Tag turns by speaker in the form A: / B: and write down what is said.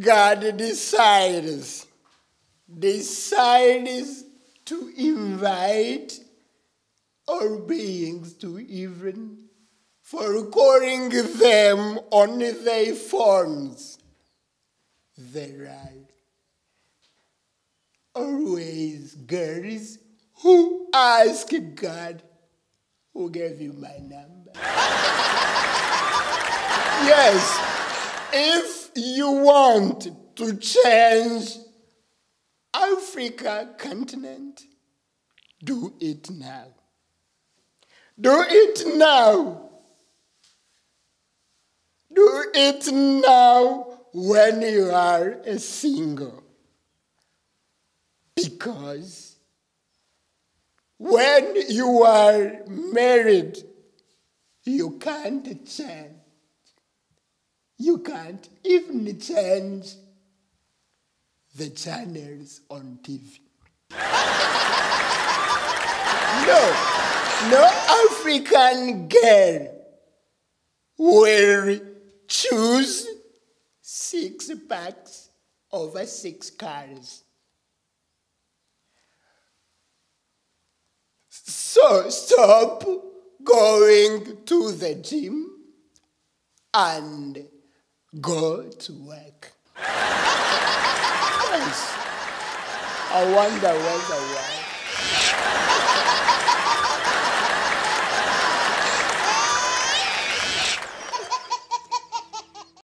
A: God decides, decides to invite all beings to heaven for calling them on their forms. There are always girls who ask God, who gave you my number? yes, if you want to change Africa continent, do it now. Do it now. Do it now when you are a single. Because when you are married, you can't change. Can't even change the channels on TV. no, no African girl will choose six packs over six cars. So stop going to the gym and go to work. I wonder whether why.